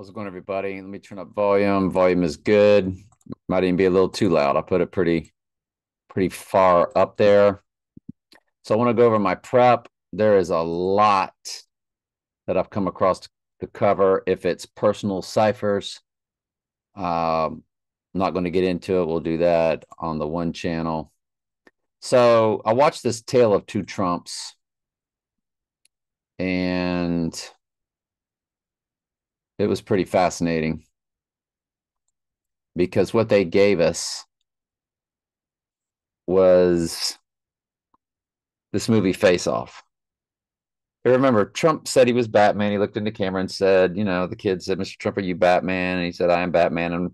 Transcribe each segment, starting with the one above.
How's it going, everybody? Let me turn up volume. Volume is good. Might even be a little too loud. I'll put it pretty, pretty far up there. So I want to go over my prep. There is a lot that I've come across to cover. If it's personal ciphers, um, I'm not going to get into it. We'll do that on the one channel. So I watched this Tale of Two Trumps, and it was pretty fascinating because what they gave us was this movie Face Off. I remember Trump said he was Batman. He looked in the camera and said, you know, the kid said, Mr. Trump, are you Batman? And he said, I am Batman. And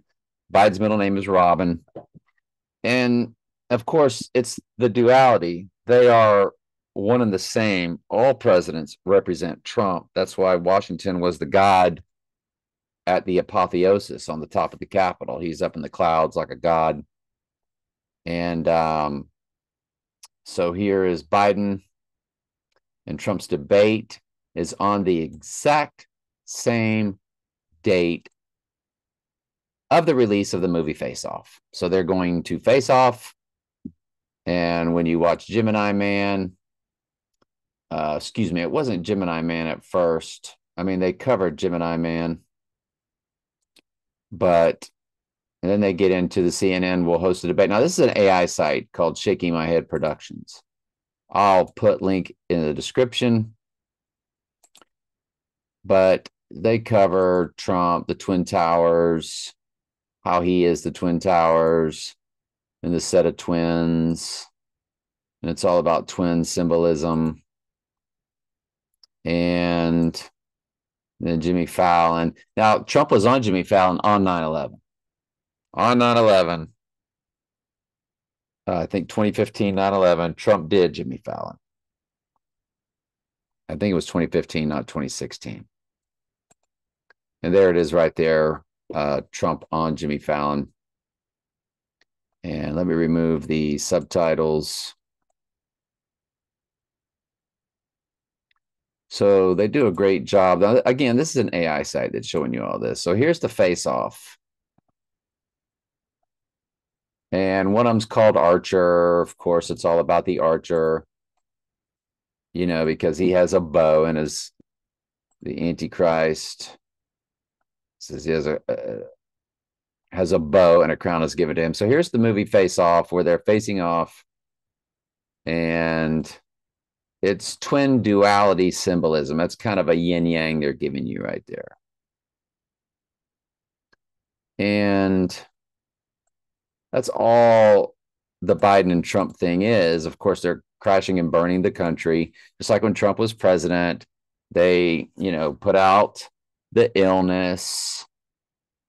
Biden's middle name is Robin. And of course, it's the duality. They are one and the same. All presidents represent Trump. That's why Washington was the god at the apotheosis on the top of the Capitol. He's up in the clouds like a god. And um, so here is Biden and Trump's debate is on the exact same date of the release of the movie Face Off. So they're going to face off. And when you watch Gemini Man, uh, excuse me, it wasn't Gemini Man at first. I mean, they covered Gemini Man but and then they get into the CNN will host a debate. Now, this is an AI site called Shaking My Head Productions. I'll put link in the description. But they cover Trump, the Twin Towers, how he is the Twin Towers, and the set of twins. And it's all about twin symbolism. And then Jimmy Fallon. Now, Trump was on Jimmy Fallon on 9 11. On 9 11, uh, I think 2015, 9 11, Trump did Jimmy Fallon. I think it was 2015, not 2016. And there it is right there uh, Trump on Jimmy Fallon. And let me remove the subtitles. So they do a great job. Now, again, this is an AI site that's showing you all this. So here's the face off. And one of them's called Archer. Of course, it's all about the Archer, you know, because he has a bow and is the Antichrist. Says he has a, has a bow and a crown is given to him. So here's the movie Face Off, where they're facing off, and it's twin duality symbolism. That's kind of a yin yang they're giving you right there. And that's all the Biden and Trump thing is. Of course, they're crashing and burning the country. Just like when Trump was president, they, you know, put out the illness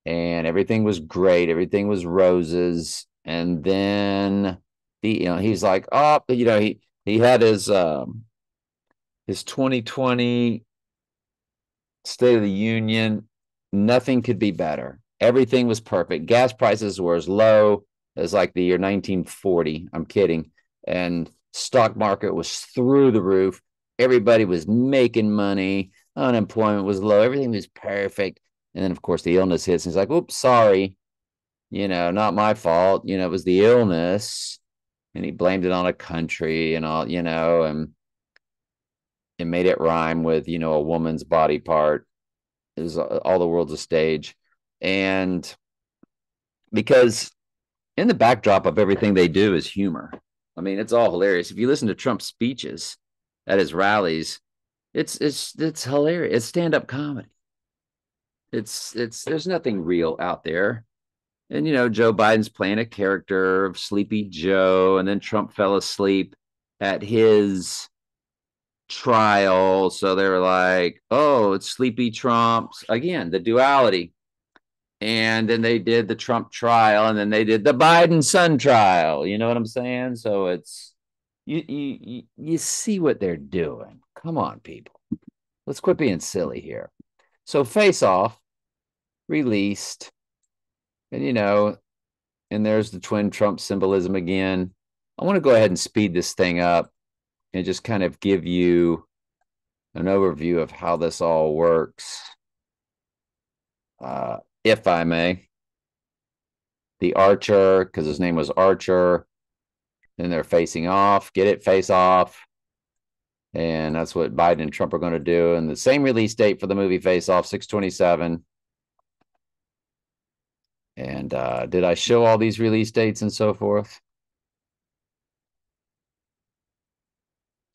and everything was great. Everything was roses. And then the, you know, he's like, oh, you know, he, he had his um, his 2020 State of the Union. Nothing could be better. Everything was perfect. Gas prices were as low as like the year 1940. I'm kidding. And stock market was through the roof. Everybody was making money. Unemployment was low. Everything was perfect. And then, of course, the illness hits. And he's like, "Oops, sorry. You know, not my fault. You know, it was the illness." and he blamed it on a country and all, you know, and it made it rhyme with, you know, a woman's body part. Is all the world's a stage. And because in the backdrop of everything they do is humor. I mean, it's all hilarious. If you listen to Trump's speeches at his rallies, it's it's it's hilarious. It's stand-up comedy. It's it's there's nothing real out there. And, you know, Joe Biden's playing a character of Sleepy Joe, and then Trump fell asleep at his trial. So they were like, oh, it's Sleepy Trump's again, the duality. And then they did the Trump trial, and then they did the Biden son trial. You know what I'm saying? So it's you you you see what they're doing. Come on, people. Let's quit being silly here. So Face Off released and, you know, and there's the twin Trump symbolism again. I want to go ahead and speed this thing up and just kind of give you an overview of how this all works. uh, if I may. The Archer, because his name was Archer. Then they're facing off. Get it, face off. And that's what Biden and Trump are going to do. And the same release date for the movie Face Off, 627. And uh, did I show all these release dates and so forth?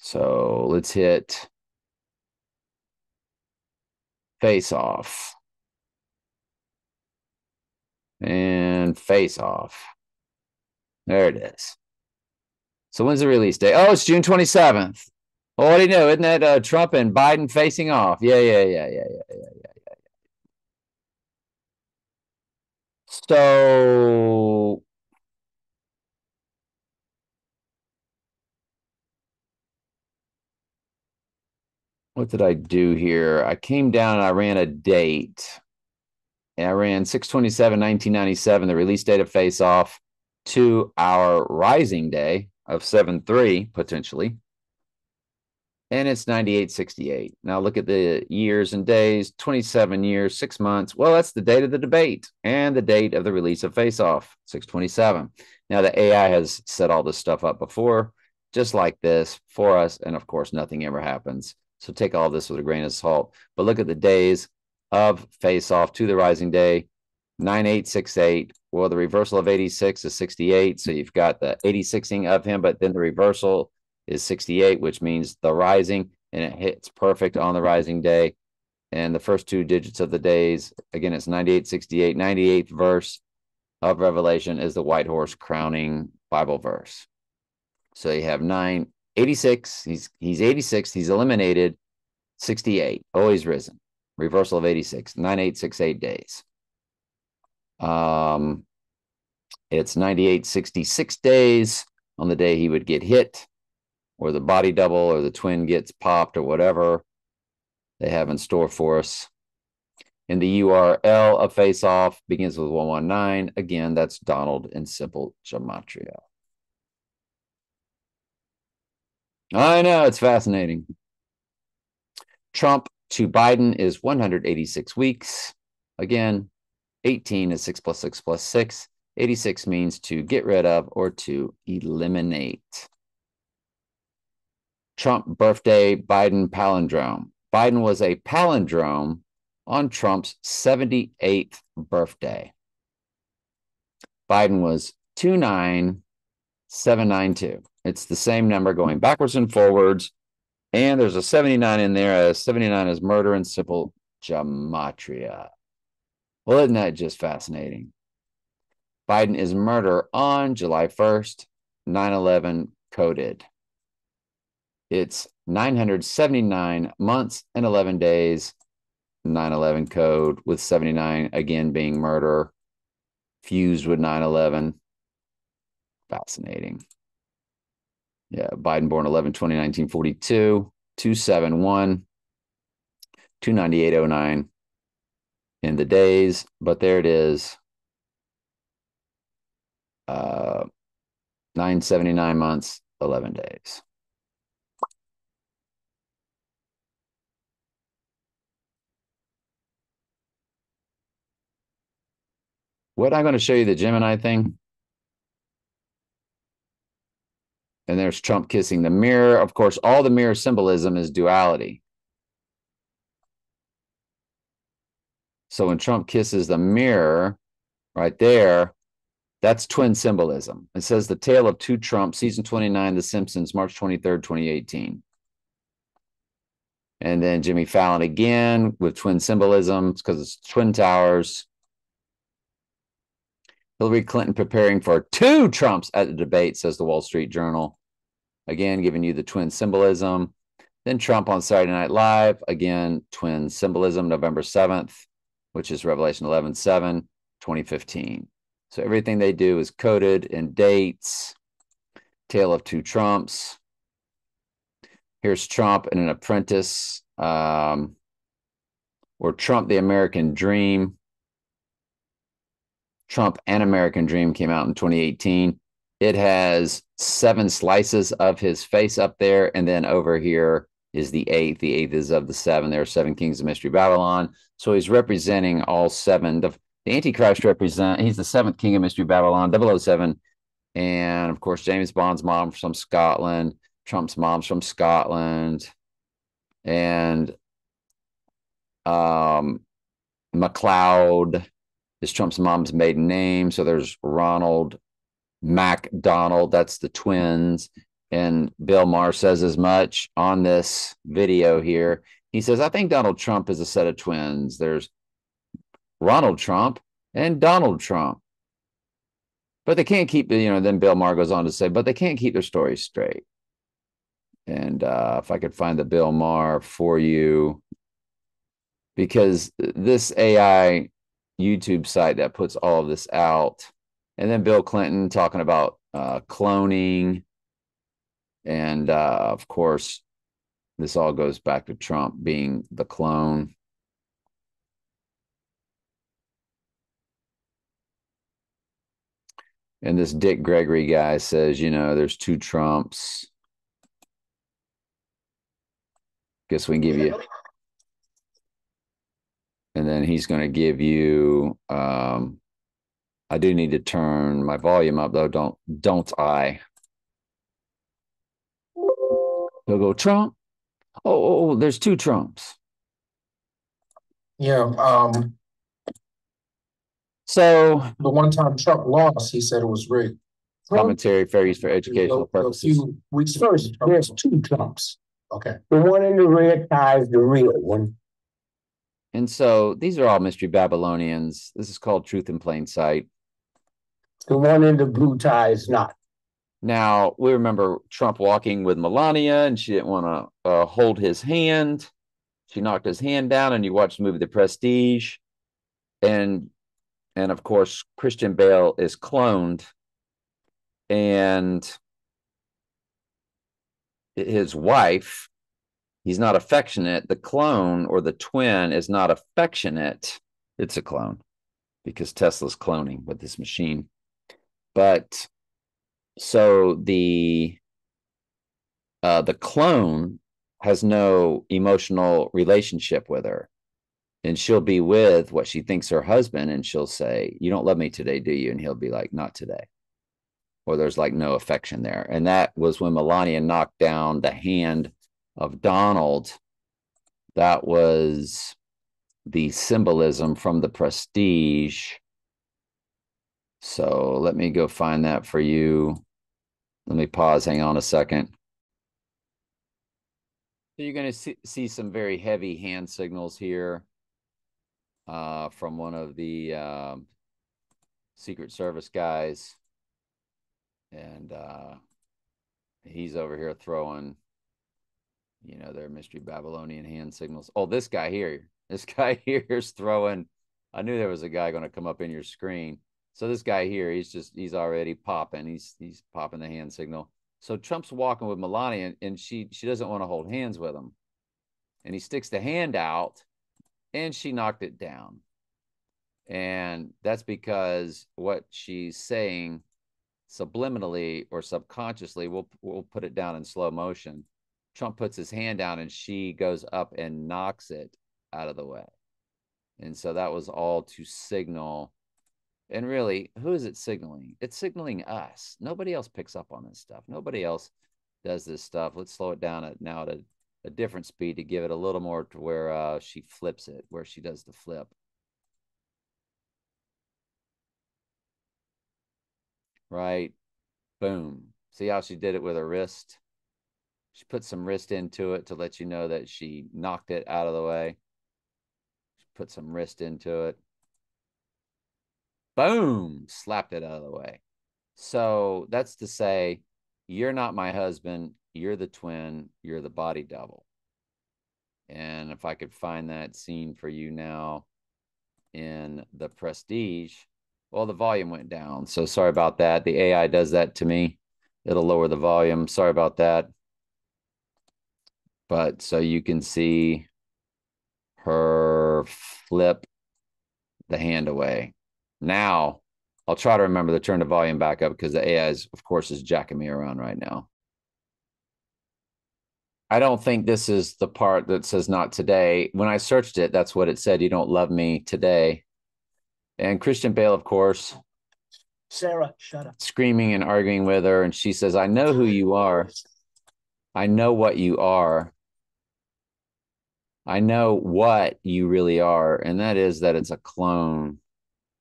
So let's hit face off and face off. There it is. So when's the release date? Oh, it's June 27th. Well, what do you know? Isn't that uh, Trump and Biden facing off? Yeah, yeah, yeah, yeah, yeah, yeah, yeah, yeah. So what did I do here? I came down and I ran a date. And I ran 627, 1997, the release date of Face Off, to our rising day of 7 3, potentially and it's 9868. Now look at the years and days 27 years, six months. Well, that's the date of the debate and the date of the release of Face Off, 627. Now, the AI has set all this stuff up before, just like this for us. And of course, nothing ever happens. So take all this with a grain of salt. But look at the days of Face Off to the rising day 9868. Well, the reversal of 86 is 68. So you've got the 86ing of him, but then the reversal is 68, which means the rising, and it hits perfect on the rising day. And the first two digits of the days, again, it's 98, 68, 98th verse of Revelation is the white horse crowning Bible verse. So you have 9, 86, he's he's 86, he's eliminated 68, always risen. Reversal of 86, 9868 days. Um it's 9866 days on the day he would get hit or the body double or the twin gets popped or whatever they have in store for us. And the URL of Face Off begins with 119. Again, that's Donald in simple gematria. I know, it's fascinating. Trump to Biden is 186 weeks. Again, 18 is 6 plus 6 plus 6. 86 means to get rid of or to eliminate. Trump birthday Biden palindrome. Biden was a palindrome on Trump's 78th birthday. Biden was 29792. It's the same number going backwards and forwards. And there's a 79 in there. as 79 is murder and simple gematria. Well, isn't that just fascinating? Biden is murder on July 1st, 9 11 coded. It's 979 months and 11 days, 9 11 code, with 79 again being murder, fused with 9 11. Fascinating. Yeah, Biden born 11 20 1942, 271, 29809 in the days, but there it is. Uh, 979 months, 11 days. What I'm going to show you the Gemini thing. And there's Trump kissing the mirror. Of course, all the mirror symbolism is duality. So when Trump kisses the mirror right there, that's twin symbolism. It says the tale of two Trumps, season 29, The Simpsons, March 23rd, 2018. And then Jimmy Fallon again with twin symbolism because it's twin towers. Hillary Clinton preparing for two Trumps at the debate, says the Wall Street Journal. Again, giving you the twin symbolism. Then Trump on Saturday Night Live, again, twin symbolism, November 7th, which is Revelation 11 7, 2015. So everything they do is coded in dates. Tale of Two Trumps. Here's Trump and an apprentice, um, or Trump, the American Dream. Trump and American Dream came out in 2018. It has seven slices of his face up there. And then over here is the eighth. The eighth is of the seven. There are seven kings of Mystery Babylon. So he's representing all seven. The, the Antichrist represent, he's the seventh king of Mystery Babylon, 007. And of course, James Bond's mom from Scotland, Trump's mom's from Scotland. And um, McLeod is Trump's mom's maiden name. So there's Ronald MacDonald, that's the twins. And Bill Maher says as much on this video here. He says, I think Donald Trump is a set of twins. There's Ronald Trump and Donald Trump. But they can't keep, you know, then Bill Maher goes on to say, but they can't keep their stories straight. And uh, if I could find the Bill Maher for you, because this AI YouTube site that puts all of this out, and then Bill Clinton talking about uh, cloning, and uh, of course, this all goes back to Trump being the clone. And this Dick Gregory guy says, you know, there's two Trumps. Guess we can give you. And then he's going to give you. Um, I do need to turn my volume up though. Don't don't I? He'll go Trump. Oh, oh, oh there's two Trumps. Yeah. Um, so the one time Trump lost, he said it was rigged. Commentary fair use for educational purposes. few weeks first, there's two Trumps. Okay. The one in the red tie is the real one. And so these are all mystery Babylonians. This is called Truth in Plain Sight. The one in the blue tie is not. Now, we remember Trump walking with Melania and she didn't want to uh, hold his hand. She knocked his hand down and you watched the movie The Prestige. And and of course, Christian Bale is cloned and his wife he's not affectionate. The clone or the twin is not affectionate. It's a clone because tesla's cloning with this machine. But so the uh the clone has no emotional relationship with her. And she'll be with what she thinks her husband and she'll say you don't love me today do you? And he'll be like not today. Or there's like no affection there. And that was when Melania knocked down the hand of Donald. That was the symbolism from the prestige. So let me go find that for you. Let me pause. Hang on a second. So you're going to see, see some very heavy hand signals here uh, from one of the um, Secret Service guys and uh, he's over here throwing, you know, their mystery Babylonian hand signals. Oh, this guy here, this guy here is throwing. I knew there was a guy going to come up in your screen. So this guy here, he's just he's already popping. He's he's popping the hand signal. So Trump's walking with Melania, and, and she she doesn't want to hold hands with him, and he sticks the hand out, and she knocked it down. And that's because what she's saying subliminally or subconsciously, we'll we'll put it down in slow motion. Trump puts his hand down and she goes up and knocks it out of the way. And so that was all to signal. And really, who is it signaling? It's signaling us. Nobody else picks up on this stuff. Nobody else does this stuff. Let's slow it down at now at a, different speed to give it a little more to where uh, she flips it, where she does the flip. right? Boom. See how she did it with her wrist? She put some wrist into it to let you know that she knocked it out of the way. She put some wrist into it. Boom, slapped it out of the way. So that's to say, you're not my husband. You're the twin. You're the body double. And if I could find that scene for you now in the Prestige, well, the volume went down. So sorry about that. The AI does that to me. It'll lower the volume. Sorry about that. But so you can see her flip the hand away. Now I'll try to remember to turn the volume back up because the AI is, of course, is jacking me around right now. I don't think this is the part that says not today. When I searched it, that's what it said. You don't love me today. And Christian Bale, of course, Sarah, shut up. screaming and arguing with her. And she says, I know who you are. I know what you are. I know what you really are. And that is that it's a clone.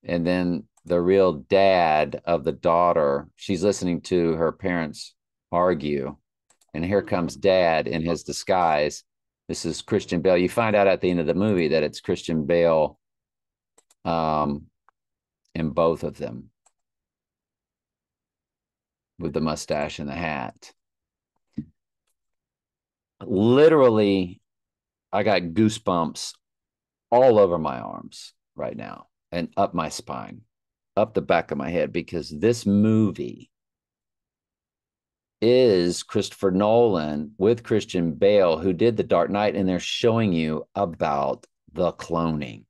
And then the real dad of the daughter, she's listening to her parents argue. And here comes dad in his disguise. This is Christian Bale. You find out at the end of the movie that it's Christian Bale um, in both of them with the mustache and the hat. Literally, I got goosebumps all over my arms right now and up my spine, up the back of my head, because this movie is Christopher Nolan with Christian Bale, who did The Dark Knight, and they're showing you about the cloning.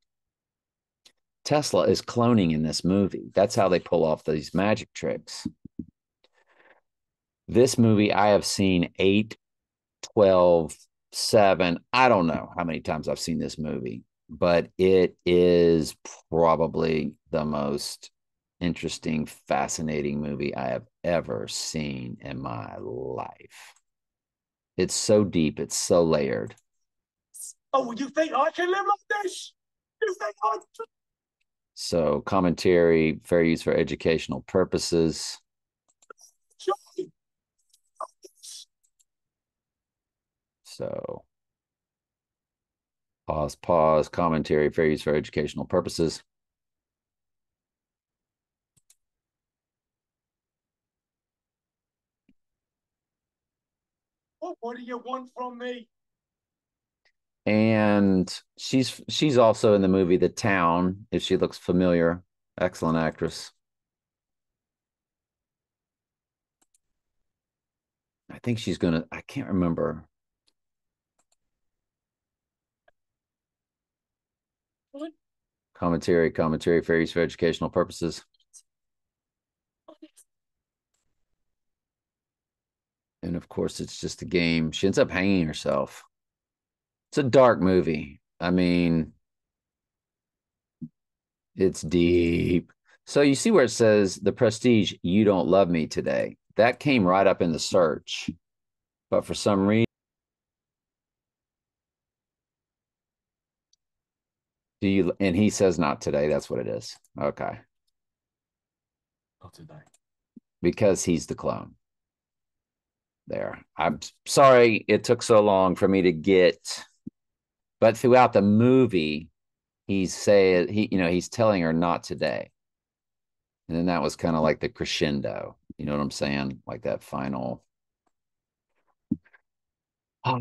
Tesla is cloning in this movie. That's how they pull off these magic tricks. This movie, I have seen 8, 12, 7. I don't know how many times I've seen this movie, but it is probably the most interesting, fascinating movie I have ever seen in my life. It's so deep, it's so layered. Oh, you think I can live like this? You think I can? So, commentary, fair use for educational purposes. So, pause, pause, commentary, fair use for educational purposes. What, what do you want from me? And she's she's also in the movie The Town, if she looks familiar. Excellent actress. I think she's gonna, I can't remember. What? Commentary, commentary, fair use for educational purposes. And of course, it's just a game. She ends up hanging herself. It's a dark movie. I mean, it's deep. So you see where it says the prestige, you don't love me today. That came right up in the search. But for some reason, do you and he says not today. That's what it is. Okay. Not today. Because he's the clone. There. I'm sorry it took so long for me to get but throughout the movie, he's saying he, you know, he's telling her not today. And then that was kind of like the crescendo. You know what I'm saying? Like that final.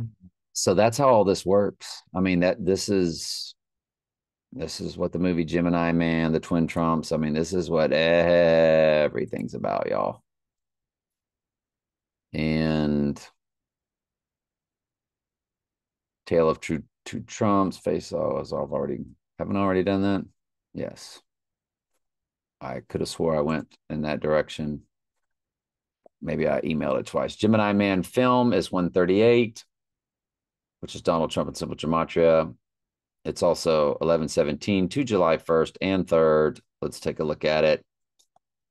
So that's how all this works. I mean, that this is this is what the movie Gemini Man, the Twin Trumps. I mean, this is what everything's about, y'all. And Tale of True Two Trumps, face off. I've already haven't already done that. Yes. I could have swore I went in that direction. Maybe I emailed it twice. Gemini Man film is 138, which is Donald Trump and Simple Gematria. It's also 1117 to July 1st and 3rd. Let's take a look at it.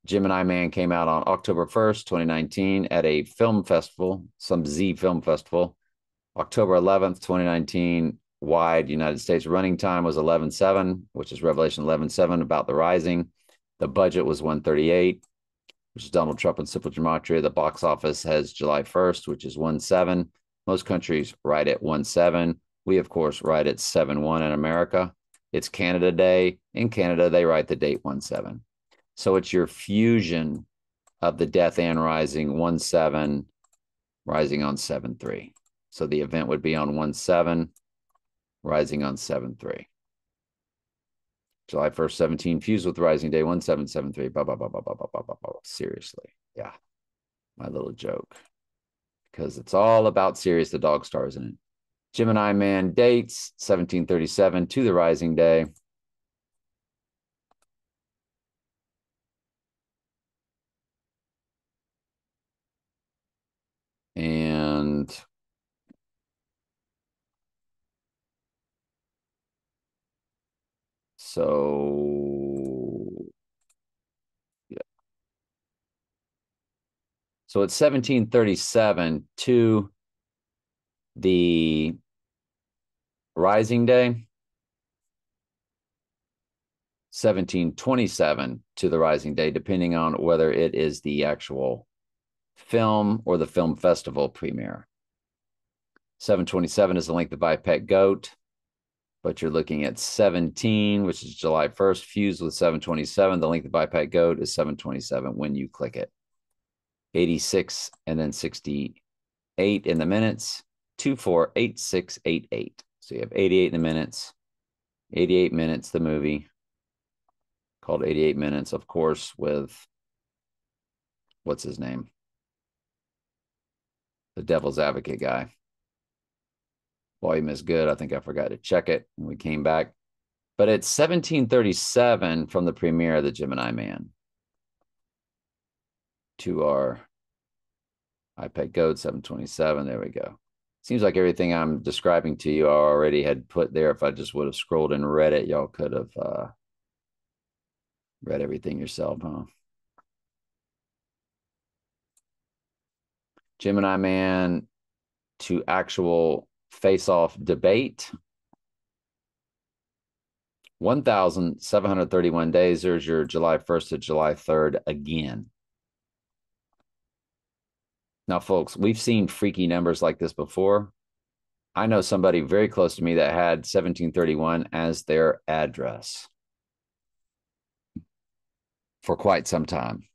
Gemini Man came out on October 1st, 2019, at a film festival, some Z film festival. October 11th, 2019, wide United States running time was 11.7, which is Revelation 11.7 about the rising. The budget was 138, which is Donald Trump and Simple Gematria. The box office has July 1st, which is 1.7. Most countries write at 1.7. We, of course, write at 7.1 in America. It's Canada Day. In Canada, they write the date 1.7. So it's your fusion of the death and rising 1.7, rising on 7.3. So the event would be on 1.7, rising on 7.3. July 1st, 17, fused with rising day 1773. Blah, blah, blah, blah, blah, blah, blah, blah, blah. Seriously. Yeah. My little joke. Because it's all about Sirius the dog star, isn't it? Gemini Man dates 1737 to the rising day. And so, yeah. So it's 1737 to the Rising Day. 1727 to the Rising Day, depending on whether it is the actual film or the film festival premiere. 727 is the length of IPEC GOAT, but you're looking at 17, which is July 1st, fused with 727. The length of IPEC GOAT is 727 when you click it. 86 and then 68 in the minutes, 248688. So you have 88 in the minutes, 88 minutes, the movie called 88 Minutes, of course, with what's his name? The Devil's Advocate guy. Volume is good. I think I forgot to check it when we came back. But it's 1737 from the premiere of The Gemini Man to our IPEC Goat 727. There we go. Seems like everything I'm describing to you I already had put there. If I just would have scrolled and read it, y'all could have uh, read everything yourself, huh? Gemini Man to actual face off debate. 1,731 days. There's your July 1st to July 3rd again. Now, folks, we've seen freaky numbers like this before. I know somebody very close to me that had 1731 as their address for quite some time.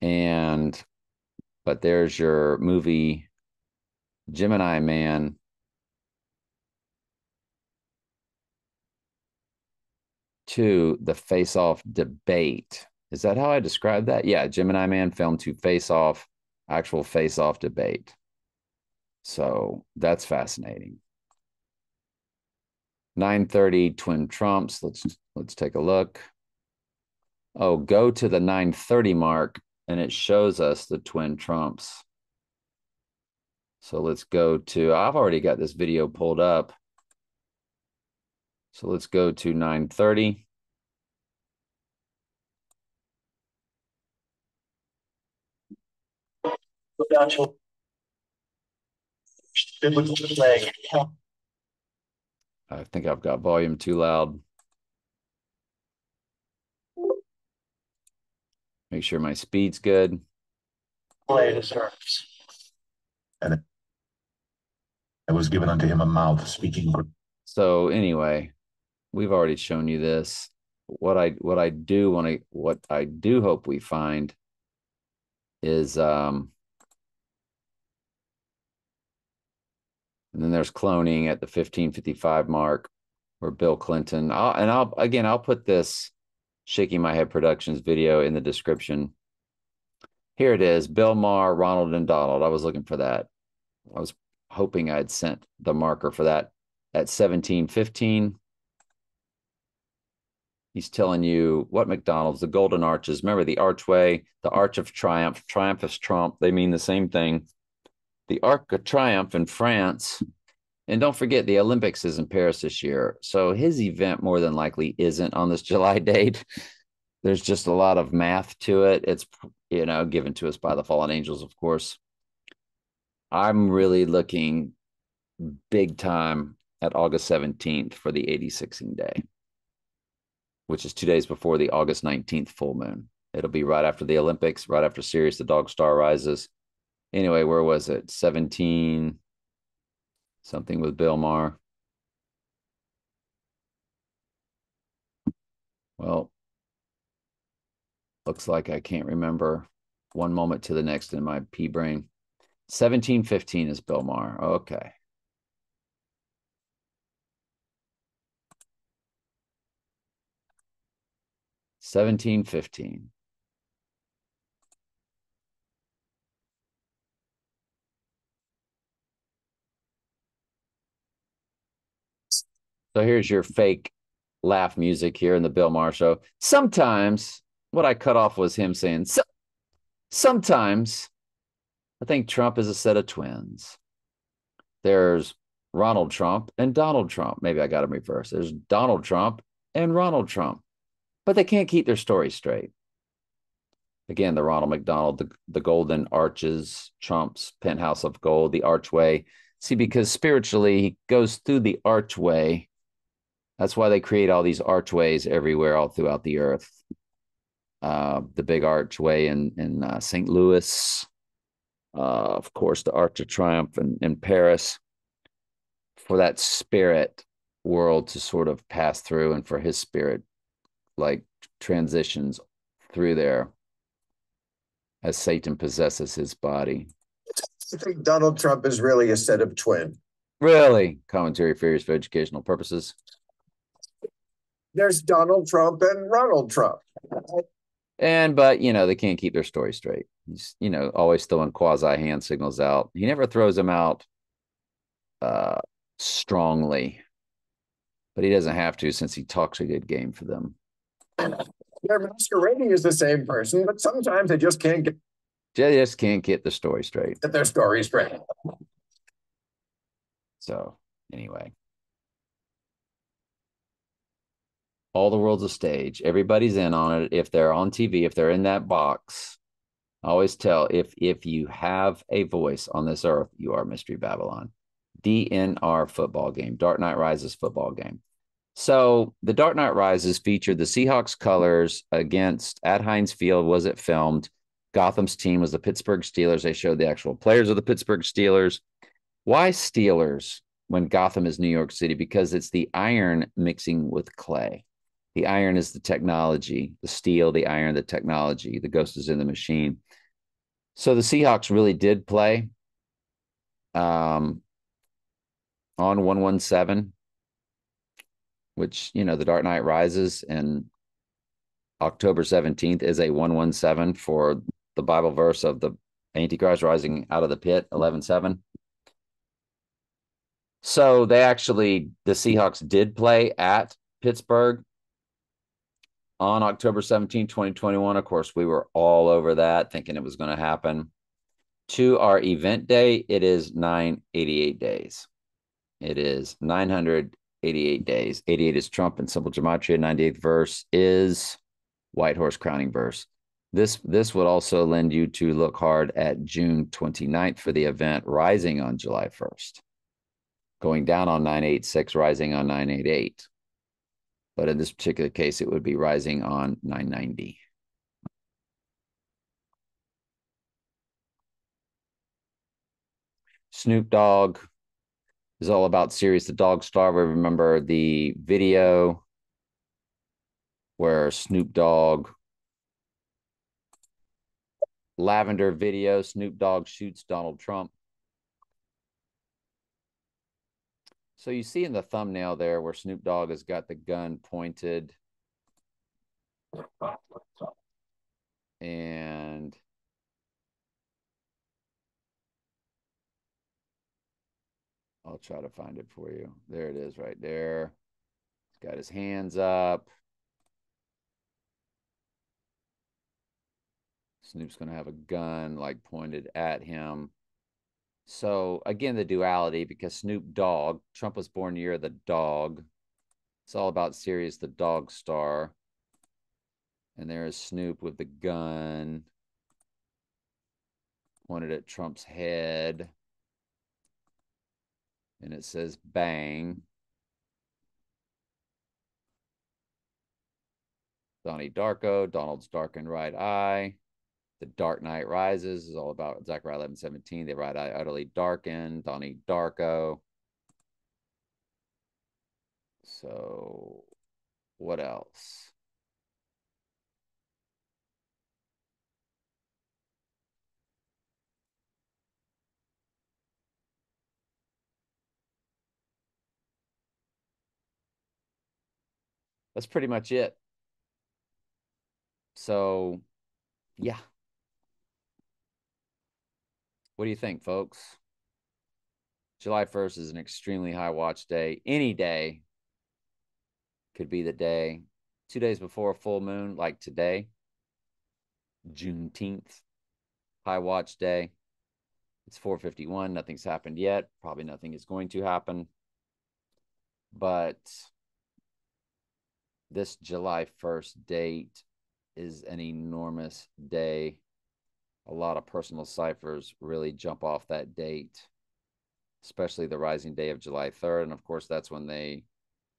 And, but there's your movie Gemini Man. To the face off debate. Is that how I describe that? Yeah, Gemini Man film to face off, actual face off debate. So that's fascinating. 930 twin trumps. Let's let's take a look. Oh, go to the 930 mark and it shows us the twin trumps. So let's go to, I've already got this video pulled up. So let's go to 930. I think I've got volume too loud. Make sure my speed's good. Play the service. And it was given unto him a mouth speaking. So anyway, we've already shown you this. What I what I do want to what I do hope we find is um and then there's cloning at the 1555 mark where Bill Clinton I'll, and I'll again I'll put this Shaking My Head Productions video in the description. Here it is Bill Maher, Ronald, and Donald. I was looking for that. I was hoping I'd sent the marker for that at 1715. He's telling you what McDonald's, the Golden Arches. Remember the archway, the Arch of Triumph, Triumph is Trump. They mean the same thing. The Arc of Triumph in France. And don't forget, the Olympics is in Paris this year. So his event more than likely isn't on this July date. There's just a lot of math to it. It's, you know, given to us by the fallen angels, of course. I'm really looking big time at August 17th for the 86ing day, which is two days before the August 19th full moon. It'll be right after the Olympics, right after Sirius the Dog Star rises. Anyway, where was it? 17 something with Bill Maher. Well, looks like I can't remember one moment to the next in my pea brain. 1715 is Bill Maher. Okay. Seventeen fifteen. So here's your fake laugh music here in the Bill Maher show. Sometimes what I cut off was him saying, so, sometimes I think Trump is a set of twins. There's Ronald Trump and Donald Trump. Maybe I got them reversed. There's Donald Trump and Ronald Trump, but they can't keep their story straight. Again, the Ronald McDonald, the, the golden arches, Trump's penthouse of gold, the archway. See, because spiritually, he goes through the archway. That's why they create all these archways everywhere, all throughout the earth. Uh, the big archway in in uh, St. Louis, uh, of course, the Arch of Triumph in, in Paris, for that spirit world to sort of pass through, and for his spirit, like transitions through there as Satan possesses his body. I think Donald Trump is really a set of twin. Really? Commentary figures for educational purposes. There's Donald Trump and Ronald Trump. And but you know, they can't keep their story straight. He's, you know, always throwing quasi hand signals out. He never throws them out uh strongly. But he doesn't have to since he talks a good game for them. They're masquerading as the same person, but sometimes they just can't get They just can't get the story straight. Get their story straight. So anyway. All the world's a stage. Everybody's in on it. If they're on TV, if they're in that box, I always tell if if you have a voice on this earth, you are Mystery Babylon. DNR football game, Dark Knight Rises football game. So the Dark Knight Rises featured the Seahawks colors against at Heinz Field. Was it filmed? Gotham's team was the Pittsburgh Steelers. They showed the actual players of the Pittsburgh Steelers. Why Steelers when Gotham is New York City? Because it's the iron mixing with clay. The iron is the technology, the steel, the iron, the technology. The ghost is in the machine. So the Seahawks really did play um, on 117, which, you know, the Dark Knight Rises and October 17th is a 117 for the Bible verse of the Antichrist rising out of the pit, 11 7. So they actually, the Seahawks did play at Pittsburgh on October 17, 2021. Of course, we were all over that, thinking it was going to happen. To our event day, it is 988 days. It is 988 days. 88 is Trump and simple gematria. 98th verse is White Horse crowning verse. This this would also lend you to look hard at June 29th for the event rising on July 1st. Going down on 986, rising on 988. But in this particular case, it would be rising on 990. Snoop Dogg is all about Sirius the Dog Star. We remember the video where Snoop Dogg lavender video Snoop Dogg shoots Donald Trump. So you see in the thumbnail there where Snoop Dogg has got the gun pointed and I'll try to find it for you. There it is right there. He's got his hands up. Snoop's going to have a gun like pointed at him. So again, the duality because Snoop Dogg, Trump was born year of the dog. It's all about Sirius the dog star. And there is Snoop with the gun pointed at Trump's head. And it says bang. Donnie Darko, Donald's darkened right eye. The Dark Knight Rises is all about Zechariah 11 17. They right eye utterly darkened, Donnie Darko. So, what else? That's pretty much it. So, yeah. What do you think, folks? July 1st is an extremely high watch day. Any day could be the day. Two days before a full moon, like today, Juneteenth, high watch day. It's 451. Nothing's happened yet. Probably nothing is going to happen. But this July 1st date is an enormous day. A lot of personal ciphers really jump off that date, especially the rising day of July 3rd. And of course, that's when they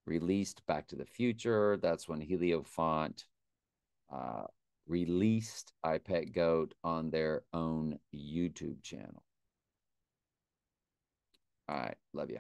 released Back to the Future. That's when Heliofant uh, released iPet Goat on their own YouTube channel. All right. Love you.